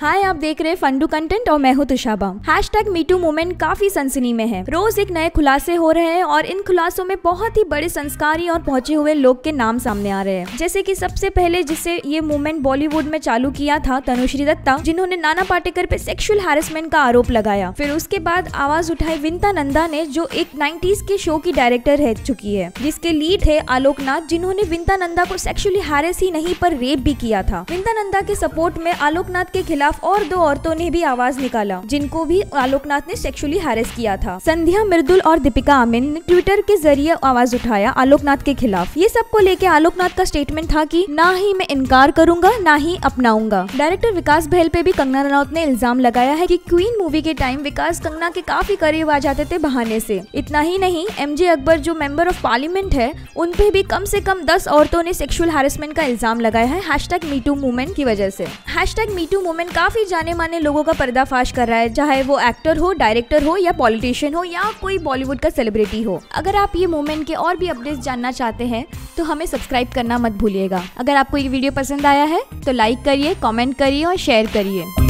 हाय, आप देख रहे हैं फंडू कंटेंट और मैं हूँ तुषाबा hash tag me too movement काफ़ी सनसनी में है। रोज एक नए खुलासे हो रहे हैं और इन खुलासों में बहुत ही बड़े संस्कारी और पहुँचे हुए लोग के नाम सामने आ रहे हैं। जैसे कि सबसे पहले जिसे ये मूवमेंट बॉलीवुड में चालू किया था, तनुश्री दत्ता, जिन्होंने नाना पाटेकर पे सेक्सुअल हैरेसमेंट का आरोप लगाया। फिर उसके बाद आवाज़ उठाई विंता नंदा ने, जो एक नाइन्टीज के शो की डायरेक्टर रह चुकी है। जिसके लीड है आलोकनाथ, जिन्होंने विंता नंदा को सेक्सुअली हैरेस ही नहीं पर रेप भी किया था। विंता नंदा के सपोर्ट में आलोकनाथ के खिलाफ खिलाफ और दो औरतों ने भी आवाज़ निकाला, जिनको भी आलोकनाथ ने सेक्सुअली हैरेस किया था। संध्या, मृदुल और दीपिका आमिन ने ट्विटर के ज़रिए आवाज़ उठाया आलोकनाथ के खिलाफ। ये सबको लेके आलोकनाथ का स्टेटमेंट था की, ना ही मैं इनकार करूँगा, ना ही अपनाऊँगा। डायरेक्टर विकास बहल पे भी कंगना रनौत ने इल्ज़ाम लगाया है कि क्वीन मूवी के टाइम विकास कंगना के काफ़ी करीब आ जाते थे बहाने से। इतना ही नहीं एम अकबर जो मेंबर ऑफ़ पार्लियामेंट है, उन पे भी कम से कम दस औरतों ने सेक्सुअल हैरेसमेंट का इल्ज़ाम लगाया है हैश टैग मीटू मूवमेंट की वजह से। हैश टैग मीटू मूवमेंट काफ़ी जाने माने लोगों का पर्दाफाश कर रहा है, चाहे वो एक्टर हो, डायरेक्टर हो या पॉलिटिशियन हो या कोई बॉलीवुड का सेलिब्रिटी हो। अगर आप ये मूवमेंट के और भी अपडेट्स जानना चाहते हैं तो हमें सब्सक्राइब करना मत भूलिएगा। अगर आपको ये वीडियो पसंद आया है तो लाइक करिए, कॉमेंट करिए और शेयर करिए।